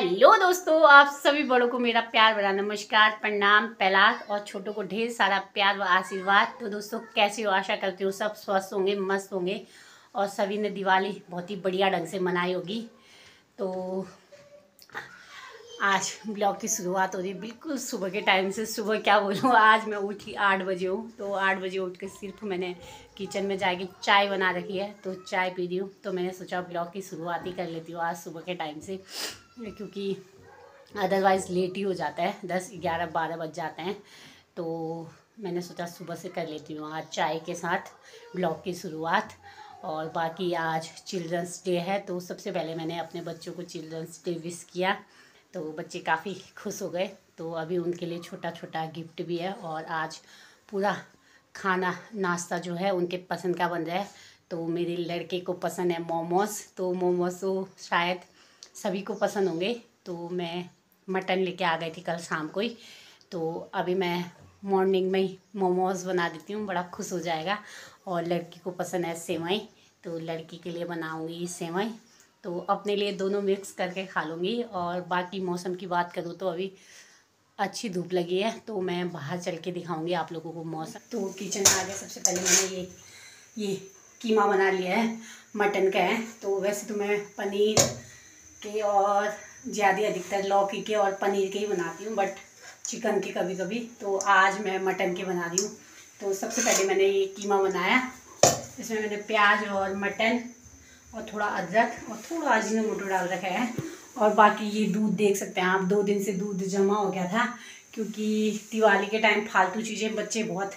Hello दोस्तों, आप सभी बड़ों को मेरा प्यार भरा नमस्कार, प्रणाम पहलाद और छोटों को ढेर सारा प्यार व आशीर्वाद। तो दोस्तों, कैसे हो? आशा करती हूँ सब स्वस्थ होंगे, मस्त होंगे और सभी ने दिवाली बहुत ही बढ़िया ढंग से मनाई होगी। तो आज ब्लॉग की शुरुआत हो रही बिल्कुल सुबह के टाइम से सुबह क्या बोलूँ, आज मैं उठी आठ बजे हूँ। तो आठ बजे उठ के सिर्फ़ मैंने किचन में जाके चाय बना रखी है तो चाय पी रही हूँ। तो मैंने सोचा ब्लॉग की शुरुआत ही कर लेती हूँ आज सुबह के टाइम से। क्योंकि अदरवाइज़ लेट ही हो जाता है। दस, ग्यारह, बारह बज जाते हैं। तो मैंने सोचा सुबह से कर लेती हूँ। आज चाय के साथ ब्लॉग की शुरुआत। और बाकी आज चिल्ड्रंस डे है तो सबसे पहले मैंने अपने बच्चों को चिल्ड्रंस डे विश किया। तो बच्चे काफ़ी खुश हो गए। तो अभी उनके लिए छोटा छोटा गिफ्ट भी है और आज पूरा खाना, नाश्ता जो है, उनके पसंद का बन रहा है। तो मेरे लड़के को पसंद है मोमोज। तो मोमोज तो शायद सभी को पसंद होंगे। तो मैं मटन लेके आ गई थी कल शाम को ही। तो अभी मैं मॉर्निंग में ही मोमोज बना देती हूँ, बड़ा खुश हो जाएगा। और लड़की को पसंद है सेवई तो लड़की के लिए बनाऊँगी सेवई। तो अपने लिए दोनों मिक्स करके खा लूँगी। और बाकी मौसम की बात करूँ तो अभी अच्छी धूप लगी है तो मैं बाहर चल के दिखाऊँगी आप लोगों को मौसम। तो किचन में आगे सबसे पहले मैंने ये ये कीमा बना लिया है, मटन का है। तो वैसे तो मैं पनीर के और ज़्यादा अधिकतर लौकी के और पनीर के ही बनाती हूँ बट चिकन के कभी कभी तो आज मैं मटन के बना रही हूँ। तो सबसे पहले मैंने ये कीमा बनाया। इसमें मैंने प्याज और मटन और थोड़ा अदरक और थोड़ा अजीनो मोटो डाल रखा है। और बाकी ये दूध देख सकते हैं आप, दो दिन से दूध जमा हो गया था, क्योंकि दिवाली के टाइम फालतू चीज़ें बच्चे बहुत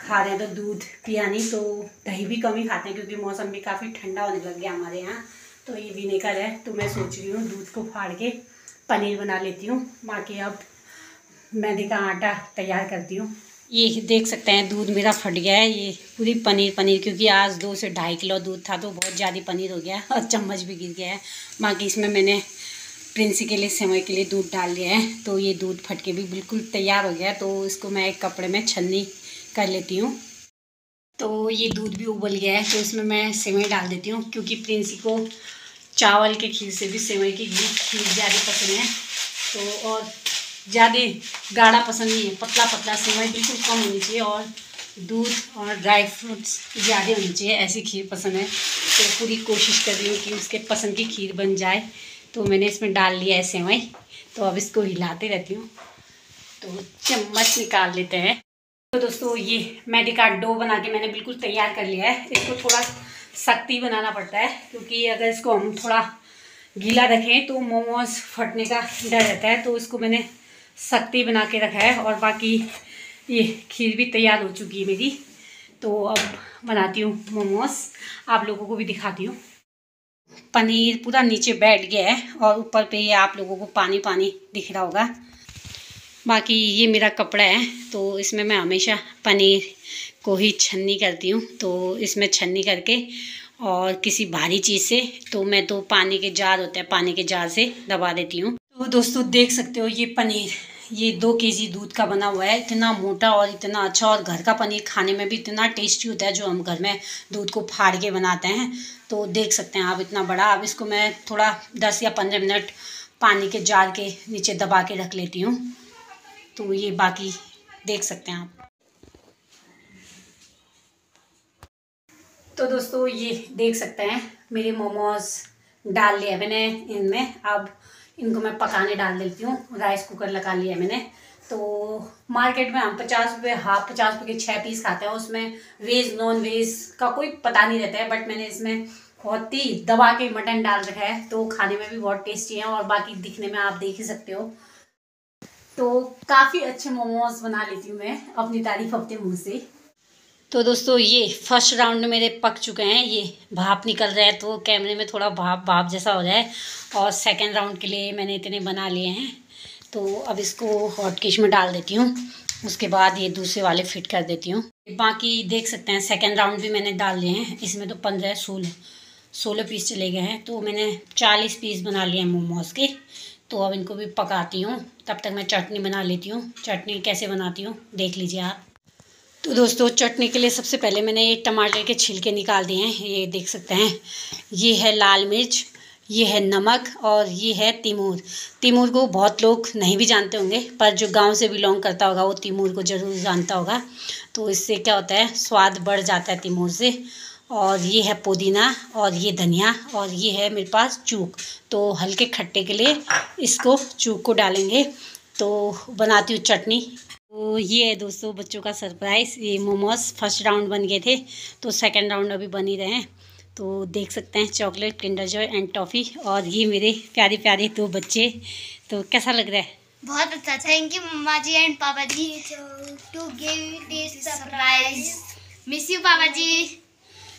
खा रहे हैं तो दूध पिया नहीं तो दही भी कम ही खाते हैं, क्योंकि मौसम भी काफ़ी ठंडा होने लग गया हमारे यहाँ। तो ये विनेगर है। तो मैं सोच रही हूँ दूध को फाड़ के पनीर बना लेती हूँ। बाकी अब मैदे का आटा तैयार करती हूँ। ये देख सकते हैं, दूध मेरा फट गया है। ये पूरी पनीर पनीर, क्योंकि आज दो से ढाई किलो दूध था तो बहुत ज़्यादा पनीर हो गया और चम्मच भी गिर गया है। बाकी इसमें मैंने प्रिंसी के लिए, सेवई के लिए दूध डाल दिया है। तो ये दूध फट के भी बिल्कुल तैयार हो गया तो इसको मैं एक कपड़े में छन्नी कर लेती हूँ। तो ये दूध भी उबल गया है। तो इसमें मैं सेवई डाल देती हूँ, क्योंकि प्रिंसी को चावल के खीर से भी सेवई की घी, खीर ज़्यादा पसंद है। तो और ज़्यादा गाढ़ा पसंद नहीं है, पतला पतला सेवई बिल्कुल कम होनी चाहिए और दूध और ड्राई फ्रूट्स ज़्यादा होनी चाहिए, ऐसी खीर पसंद है। तो पूरी कोशिश कर रही हूँ कि उसके पसंद की खीर बन जाए। तो मैंने इसमें डाल लिया है सेवई। तो अब इसको हिलाते रहती हूँ। तो चम्मच निकाल लेते हैं। तो दोस्तों, ये मैदी का डो बना के मैंने बिल्कुल तैयार कर लिया है। इसको थोड़ा सख्ती बनाना पड़ता है, क्योंकि अगर इसको हम थोड़ा गीला रखें तो मोमोज फटने का डर रहता है तो इसको मैंने सख्ती बना के रखा है और बाकी ये खीर भी तैयार हो चुकी है मेरी। तो अब बनाती हूँ मोमोज, आप लोगों को भी दिखाती हूँ। पनीर पूरा नीचे बैठ गया है और ऊपर पे ये आप लोगों को पानी पानी दिख रहा होगा। बाकी ये मेरा कपड़ा है तो इसमें मैं हमेशा पनीर को ही छन्नी करती हूँ तो इसमें छन्नी करके और किसी भारी चीज़ से तो मैं तो पानी के जार होते हैं, पानी के जार से दबा देती हूँ। तो दोस्तों, देख सकते हो ये पनीर, ये दो केजी दूध का बना हुआ है, इतना मोटा और इतना अच्छा और घर का पनीर खाने में भी इतना टेस्टी होता है, जो हम घर में दूध को फाड़ के बनाते हैं। तो देख सकते हैं आप इतना बड़ा, अब इसको मैं थोड़ा दस या पंद्रह मिनट पानी के जार के नीचे दबा के रख लेती हूँ। तो ये बाकी देख सकते हैं आप। तो दोस्तों, ये देख सकते हैं, मेरे मोमोज डाल लिया मैंने इनमें। अब इनको मैं पकाने डाल देती हूँ, राइस कुकर लगा लिया मैंने। तो मार्केट में हम पचास रुपये हाफ़ पचास रुपये के छः पीस खाते हैं। उसमें वेज नॉन वेज का कोई पता नहीं रहता है बट मैंने इसमें बहुत ही दबा के मटन डाल रखा है। तो खाने में भी बहुत टेस्टी है और बाकी दिखने में आप देख ही सकते हो। तो काफ़ी अच्छे मोमोज बना लेती हूँ मैं अपनी तारीफ़ अपने मुँह से। तो दोस्तों, ये फ़र्स्ट राउंड में मेरे पक चुके हैं। ये भाप निकल रहा है तो कैमरे में थोड़ा भाप भाप जैसा हो रहा है। और सेकंड राउंड के लिए मैंने इतने बना लिए हैं। तो अब इसको हॉट किश में डाल देती हूँ। उसके बाद ये दूसरे वाले फिट कर देती हूँ। बाकी देख सकते हैं सेकेंड राउंड भी मैंने डाल लिए हैं। इसमें तो पंद्रह, सोलह सोलह पीस चले गए हैं। तो मैंने चालीस पीस बना लिए हैं मोमोज के। तो अब इनको भी पकाती हूँ। तब तक मैं चटनी बना लेती हूँ। चटनी कैसे बनाती हूँ, देख लीजिए आप। तो दोस्तों, चटनी के लिए सबसे पहले मैंने ये टमाटर के छिलके निकाल दिए हैं। ये देख सकते हैं। ये है लाल मिर्च, ये है नमक और ये है तिमूर। तिमूर को बहुत लोग नहीं भी जानते होंगे, पर जो गाँव से बिलोंग करता होगा, वो तिमूर को ज़रूर जानता होगा। तो इससे क्या होता है, स्वाद बढ़ जाता है तिमूर से। और ये है पुदीना और ये धनिया और ये है मेरे पास चूक। तो हल्के खट्टे के लिए इसको चूक को डालेंगे। तो बनाती हूँ चटनी। तो ये है दोस्तों बच्चों का सरप्राइज़ ये मोमोज फ़र्स्ट राउंड बन गए थे तो सेकंड राउंड अभी बन ही रहे हैं। तो देख सकते हैं chocolate Kinder Joy and toffee और ये मेरे प्यारे प्यारे दो बच्चे। तो कैसा लग रहा है? बहुत अच्छा। थैंक यू मम्मा जी एंड पापा जी to give this surprise miss you पापा जी।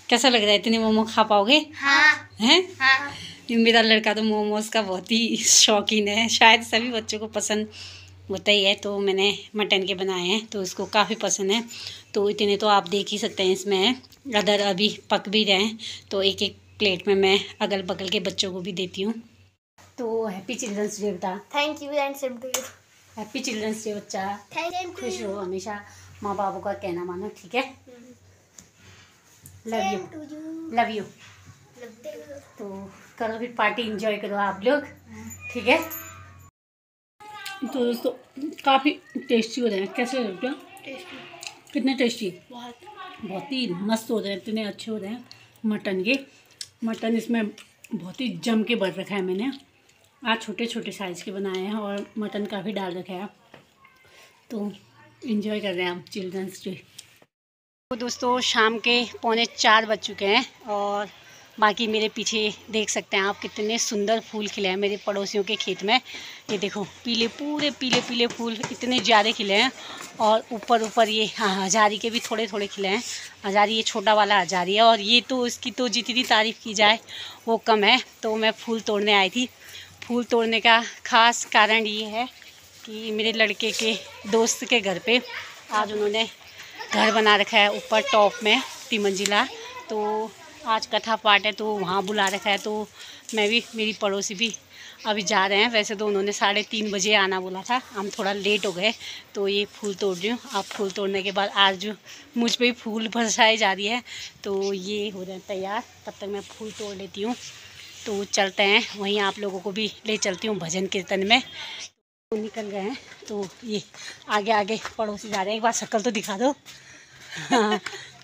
कैसा लग रहा है? इतने मोमो खा पाओगे? हाँ। हैं? हाँ। मेरा लड़का तो मोमोज का बहुत ही शौकीन है। शायद सभी बच्चों को पसंद होता ही है तो मैंने मटन के बनाए हैं तो इसको काफ़ी पसंद है। तो इतने तो आप देख ही सकते हैं इसमें। अदर अभी पक भी रहे हैं तो एक एक प्लेट में मैं अगल बगल के बच्चों को भी देती हूँ। तो हैप्पी चिल्ड्रंस डे बता thank you and same to you happy children's day बच्चा। थैंक खुश रहो हमेशा। माँ बाबू का कहना मानो ठीक है? Love you you love you तो करो फिर पार्टी इंजॉय करो आप लोग। ठीक है? तो दोस्तों काफ़ी टेस्टी हो। रहे हैं कैसे हैं कितने टेस्टी बहुत। बहुत ही मस्त हो रहे हैं इतने अच्छे हो रहे हैं मटन के। मटन इसमें बहुत ही जम के भर रखा है मैंने। आज छोटे छोटे साइज़ के बनाए हैं और मटन काफ़ी डाल रखा है। तो इन्जॉय कर रहे हैं हम चिल्ड्रंस डे तो दोस्तों शाम के पौने चार बज चुके हैं और बाकी मेरे पीछे देख सकते हैं आप कितने सुंदर फूल खिले हैं मेरे पड़ोसियों के खेत में। ये देखो, पीले, पूरे पीले पीले फूल इतने ज़्यादा खिले हैं और ऊपर ऊपर ये हाँ हजारी के भी थोड़े थोड़े खिले हैं। हजारी ये छोटा वाला हजारी है और ये तो इसकी तो जितनी तारीफ़ की जाए वो कम है। तो मैं फूल तोड़ने आई थी। फूल तोड़ने का ख़ास कारण ये है कि मेरे लड़के के दोस्त के घर पे आज उन्होंने घर बना रखा है ऊपर टॉप में तीन मंजिला तो आज कथा पाठ है तो वहाँ बुला रखा है तो मैं भी, मेरी पड़ोसी भी अभी जा रहे हैं। वैसे तो उन्होंने साढ़े तीन बजे आना बोला था। हम थोड़ा लेट हो गए तो ये फूल तोड़ रही हूँ। अब फूल तोड़ने के बाद आज जो मुझ पर फूल बरसाई जा रही है तो ये हो रहे हैं तैयार। तब तक मैं फूल तोड़ लेती हूँ। तो चलते हैं। वहीं आप लोगों को भी ले चलती हूँ भजन कीर्तन में। तो निकल गए हैं तो ये आगे आगे पड़ोसी जा रहे हैं। एक बार शक्ल तो दिखा दो। हाँ।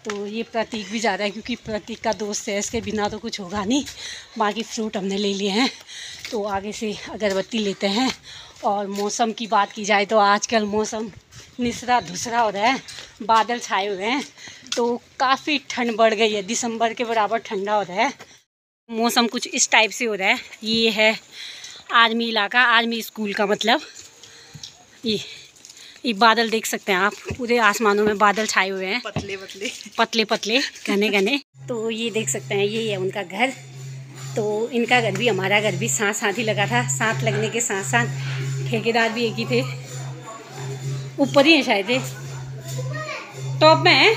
तो ये प्रतीक भी जा रहा है क्योंकि प्रतीक का दोस्त है, इसके बिना तो कुछ होगा नहीं। बाकी फ्रूट हमने ले लिए हैं। तो आगे से अगरबत्ती लेते हैं। और मौसम की बात की जाए तो आजकल मौसम निसरा धुसरा हो रहा है, बादल छाए हुए हैं। तो काफ़ी ठंड बढ़ गई है, दिसंबर के बराबर ठंडा हो रहा है। मौसम कुछ इस टाइप से हो रहा है। ये है आर्मी इलाका, आर्मी स्कूल का मतलब। ये ये बादल देख सकते हैं आप। पूरे आसमानों में बादल छाए हुए हैं। पतले पतले। पतले पतले घने घने। तो ये देख सकते हैं ये है उनका घर। तो इनका घर भी हमारा घर भी साथ साथ ही लगा था। साथ लगने के साथ साथ ठेकेदार भी एक ही थे। ऊपर ही है शायद टॉप में है।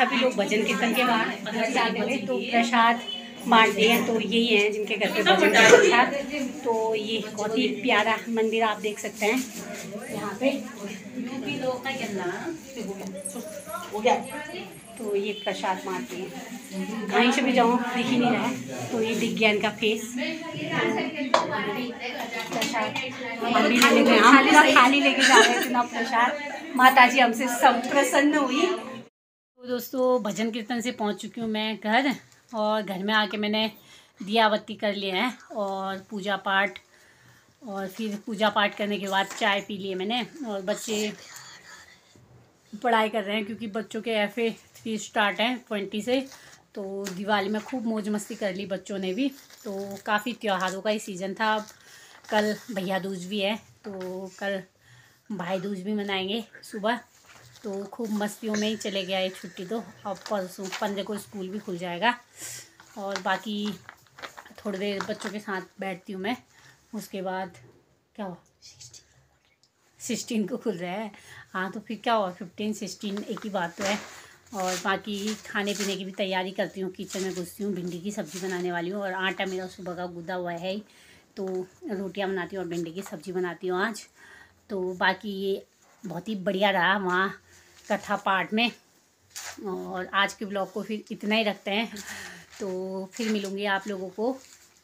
सभी लोग भजन कीर्तन के बाद आने तो प्रसाद बांटते हैं तो यही है जिनके घर पे भजन कीर्तन था तो ये बहुत ही प्यारा मंदिर आप देख सकते हैं। यहाँ पे तो ये प्रसाद बांटते हैं। कहीं से भी जाऊँ दिख ही नहीं रहा है तो ये दिख गया इनका फेस। प्रसाद। खाली लेके जा रहे हैं इतना प्रसाद। माता जी हमसे सब प्रसन्न हुई। तो दोस्तों, भजन कीर्तन से पहुँच चुकी हूँ मैं घर और घर में आके मैंने दिया बत्ती कर लिया है और पूजा पाठ और फिर पूजा पाठ करने के बाद चाय पी लिए मैंने और बच्चे पढ़ाई कर रहे हैं क्योंकि बच्चों के एफ़ ए थ्री स्टार्ट हैं ट्वेंटी से। तो दिवाली में खूब मौज मस्ती कर ली बच्चों ने भी। तो काफ़ी त्योहारों का ही सीज़न था। अब कल भैया दूज भी है तो कल भाई दूज भी मनाएँगे सुबह। तो खूब मस्तियों में ही चले गया ये छुट्टी तो। अब परसों पंद्रह को स्कूल भी खुल जाएगा। और बाकी थोड़ी देर बच्चों के साथ बैठती हूँ मैं। उसके बाद क्या हुआ? सिक्सटीन को खुल रहा है। हाँ तो फिर क्या हुआ? फिफ्टीन, सिक्सटीन एक ही बात तो है। और बाकी खाने पीने की भी तैयारी करती हूँ। किचन में घुसती हूँ, भिंडी की सब्ज़ी बनाने वाली हूँ। और आटा मेरा सुबह का गुदा हुआ है ही। तो रोटियाँ बनाती हूँ और भिंडी की सब्ज़ी बनाती हूँ आज। तो बाकी ये बहुत ही बढ़िया रहा वहाँ। कथा पाठ में। और आज के ब्लॉग को फिर इतना ही रखते हैं। तो फिर मिलूँगी आप लोगों को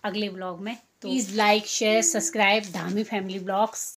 अगले ब्लॉग में। तो please like share subscribe Dhami family blogs